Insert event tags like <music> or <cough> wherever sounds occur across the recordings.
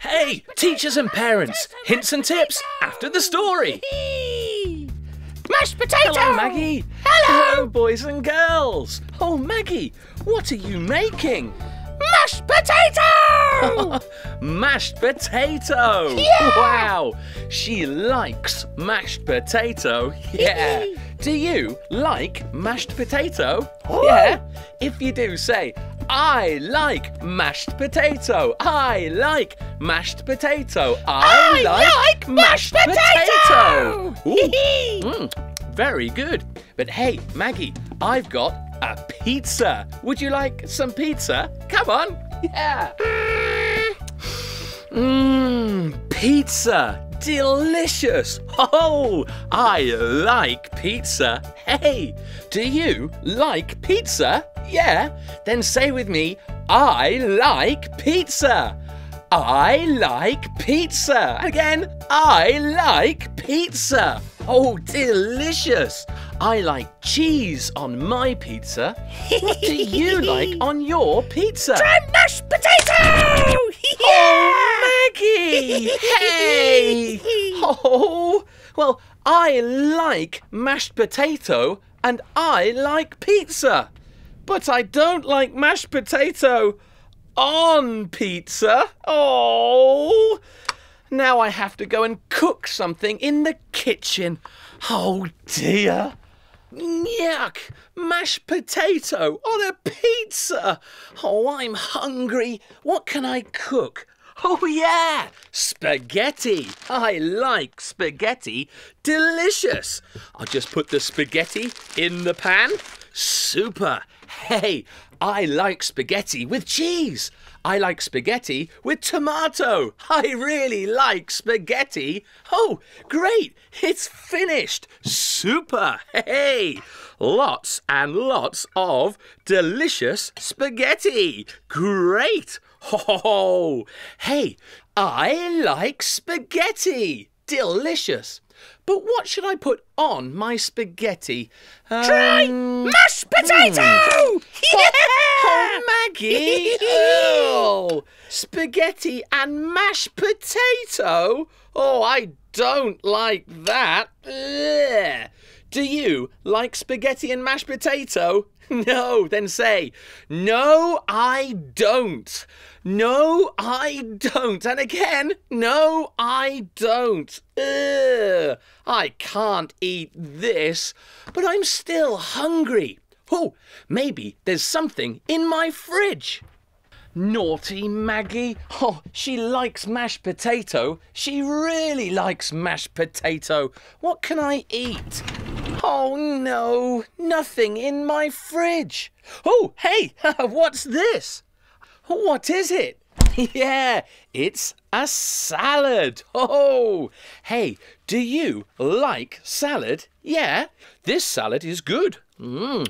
Hey, teachers and parents, hints and tips after the story. Mashed potato! Hello, Maggie. Hello. boys and girls. Oh, Maggie, what are you making? Mashed potato! <laughs> mashed potato. Yeah. Wow, she likes mashed potato. Yeah. do you like mashed potato? Oh. Yeah. If you do, say, I like mashed potato. I like mashed potato. I, I like mashed potato. Ooh. Mm, very good. But hey, Maggie, I've got a pizza. Would you like some pizza? Come on. Yeah. Mmm, pizza. Delicious. Oh, I like pizza. Hey, do you like pizza? Yeah. Then say with me, I like pizza. I like pizza. Again, I like pizza. Oh, delicious. I like cheese on my pizza. What do you like on your pizza? Try mashed potato! <laughs> Oh, Maggie! Hey! Oh, well, I like mashed potato and I like pizza. But I don't like mashed potato on pizza. Oh! Now I have to go and cook something in the kitchen. Oh dear. Yuck! Mashed potato on a pizza! Oh, I'm hungry. What can I cook? Oh, yeah! Spaghetti! I like spaghetti. Delicious! I'll just put the spaghetti in the pan. Super! Hey, I like spaghetti with cheese. I like spaghetti with tomato. I really like spaghetti. Oh, great! It's finished. Super! Hey! Lots and lots of delicious spaghetti. Great! <laughs> Oh, hey, I like spaghetti. Delicious. But what should I put on my spaghetti? Try Um, mashed potato! <laughs> Yeah! Oh, Maggie! oh, spaghetti and mashed potato? Oh, I don't like that. Ugh. Do you like spaghetti and mashed potato? <laughs> No, then say, no, I don't. No, I don't. And again, no, I don't. Ugh. I can't eat this, but I'm still hungry. Oh, maybe there's something in my fridge. Naughty Maggie. Oh, she likes mashed potato. She really likes mashed potato. What can I eat? Oh no, nothing in my fridge. Oh, hey, <laughs> what's this? What is it? <laughs> yeah, it's a salad. Oh, hey, do you like salad? Yeah, this salad is good. Mmm.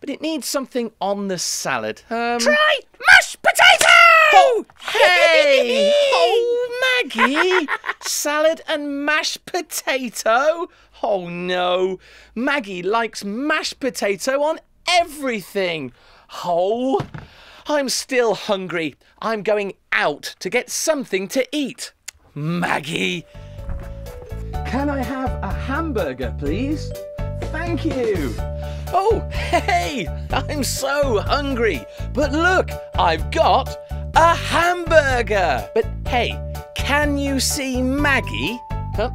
But it needs something on the salad. Um, Try mashed potato! Oh, hey! <laughs> Oh, Maggie! Salad and mashed potato? Oh, no. Maggie likes mashed potato on everything. Oh, I'm still hungry. I'm going out to get something to eat. Maggie! Can I have a hamburger, please? Thank you. Oh, hey! I'm so hungry. But look, I've got a hamburger. But hey, can you see Maggie? Huh?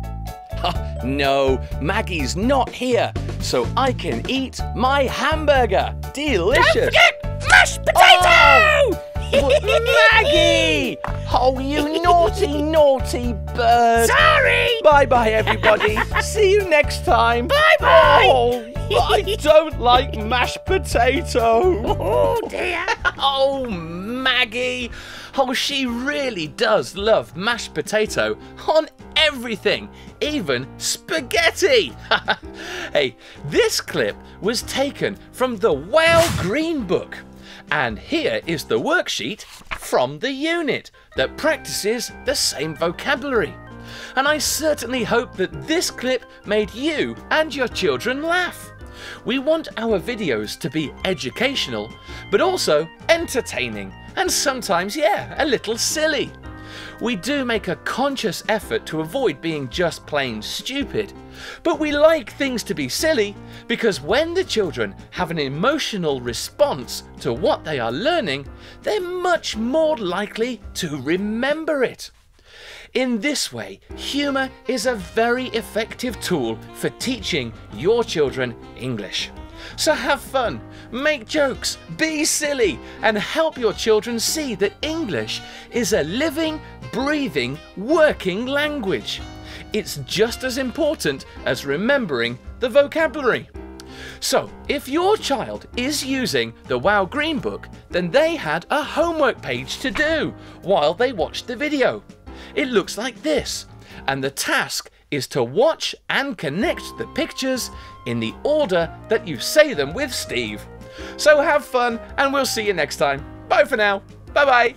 Huh, no, Maggie's not here, so I can eat my hamburger. Delicious. Don't forget mashed potato! Oh, what- Maggie! Oh, you naughty, <laughs> naughty bird. Sorry! Bye bye, everybody. <laughs> See you next time. Bye bye! Oh, I don't like mashed potato. <laughs> Oh dear! Oh, Maggie. Oh, she really does love mashed potato on everything, even spaghetti. <laughs> hey, this clip was taken from the Wow Green Book. And here is the worksheet from the unit that practices the same vocabulary. And I certainly hope that this clip made you and your children laugh. We want our videos to be educational, but also entertaining and sometimes, yeah, a little silly. We do make a conscious effort to avoid being just plain stupid, but we like things to be silly because when the children have an emotional response to what they are learning, they're much more likely to remember it. In this way, humour is a very effective tool for teaching your children English. So have fun, make jokes, be silly, and help your children see that English is a living, breathing, working language. It's just as important as remembering the vocabulary. So, if your child is using the Wow Green Book, then they had a homework page to do while they watched the video. It looks like this, and the task is to watch and connect the pictures in the order that you say them with Steve. So have fun, and we'll see you next time. Bye for now. Bye bye.